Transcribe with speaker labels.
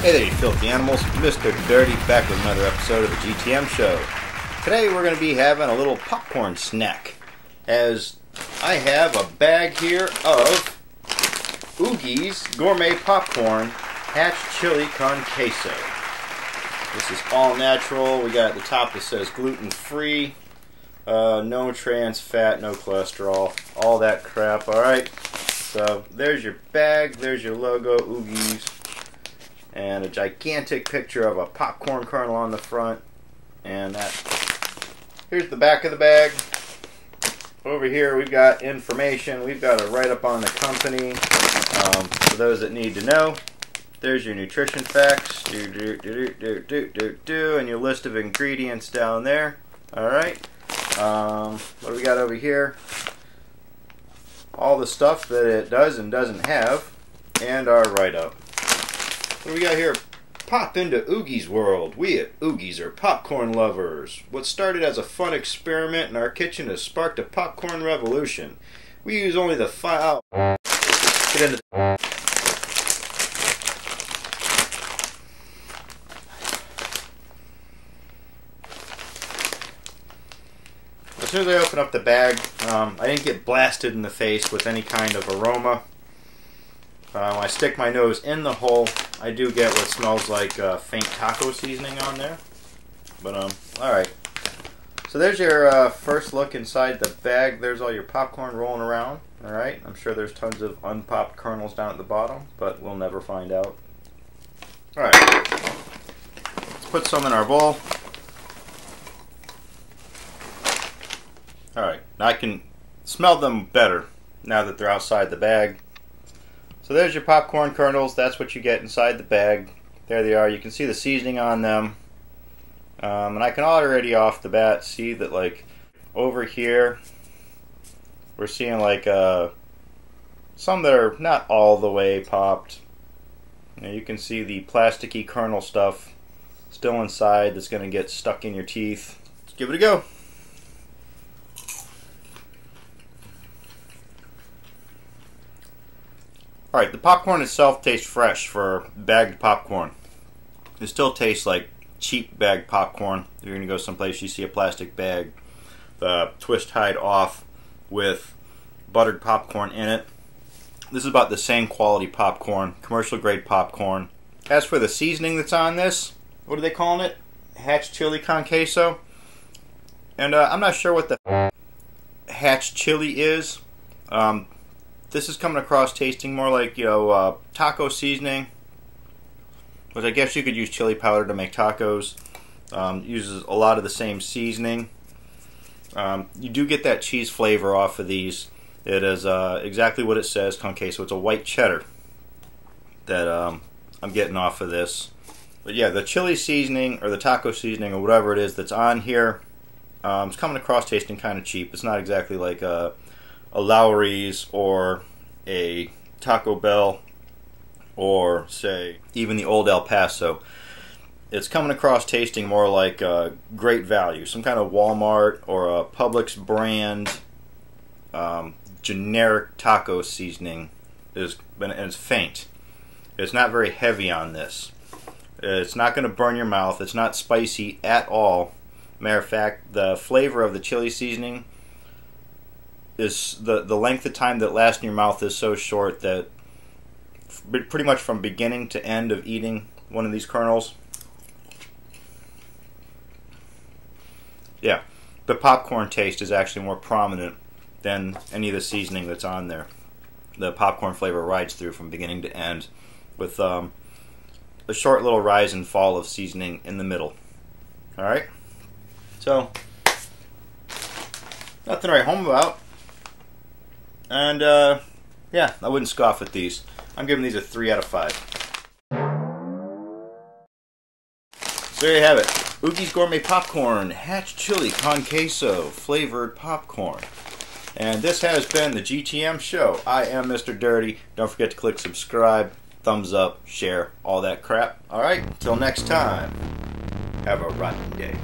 Speaker 1: Hey there, you filthy animals. Mr. Dirty back with another episode of the GTM Show. Today we're going to be having a little popcorn snack. As I have a bag here of Oogie's Gourmet Popcorn Hatch Chili Con Queso. This is all natural. We got at the top that says gluten free, uh, no trans fat, no cholesterol, all that crap. Alright, so there's your bag, there's your logo, Oogie's and a gigantic picture of a popcorn kernel on the front. And that here's the back of the bag. Over here we've got information. We've got a write up on the company um, for those that need to know. There's your nutrition facts, do, do, do, do, do, do, do, and your list of ingredients down there. All right. Um, what do we got over here? All the stuff that it does and doesn't have, and our write up. What do we got here? Pop into Oogie's world. We at Oogie's are popcorn lovers. What started as a fun experiment in our kitchen has sparked a popcorn revolution. We use only the file. Get into. As soon as I open up the bag, um, I didn't get blasted in the face with any kind of aroma. Uh, I stick my nose in the hole, I do get what smells like uh, faint taco seasoning on there. But, um, alright. So there's your uh, first look inside the bag. There's all your popcorn rolling around. Alright, I'm sure there's tons of unpopped kernels down at the bottom, but we'll never find out. Alright, let's put some in our bowl. Alright, I can smell them better now that they're outside the bag. So there's your popcorn kernels. That's what you get inside the bag. There they are. You can see the seasoning on them. Um, and I can already off the bat see that like over here we're seeing like uh, some that are not all the way popped. Know, you can see the plasticky kernel stuff still inside that's going to get stuck in your teeth. Let's give it a go. Alright, the popcorn itself tastes fresh for bagged popcorn. It still tastes like cheap bagged popcorn. If you're going to go someplace, you see a plastic bag, the twist tied off with buttered popcorn in it. This is about the same quality popcorn, commercial grade popcorn. As for the seasoning that's on this, what are they calling it? Hatch chili con queso. And uh, I'm not sure what the hatch chili is. Um, this is coming across tasting more like, you know, uh, taco seasoning. Which I guess you could use chili powder to make tacos. Um, uses a lot of the same seasoning. Um, you do get that cheese flavor off of these. It is uh, exactly what it says, con queso. It's a white cheddar that um, I'm getting off of this. But yeah, the chili seasoning or the taco seasoning or whatever it is that's on here, um, it's coming across tasting kind of cheap. It's not exactly like a a Lawry's or a Taco Bell or say even the old El Paso. It's coming across tasting more like a great value, some kind of Walmart or a Publix brand um, generic taco seasoning is and it's faint. It's not very heavy on this. It's not going to burn your mouth. It's not spicy at all. Matter of fact, the flavor of the chili seasoning is the the length of time that lasts in your mouth is so short that pretty much from beginning to end of eating one of these kernels. Yeah the popcorn taste is actually more prominent than any of the seasoning that's on there. The popcorn flavor rides through from beginning to end with um, a short little rise and fall of seasoning in the middle. Alright so nothing write home about and uh, yeah, I wouldn't scoff at these. I'm giving these a 3 out of 5. So there you have it. Oogie's Gourmet Popcorn, Hatch Chili Con Queso, flavored popcorn. And this has been the GTM Show. I am Mr. Dirty. Don't forget to click subscribe, thumbs up, share, all that crap. Alright, until next time, have a rotten day.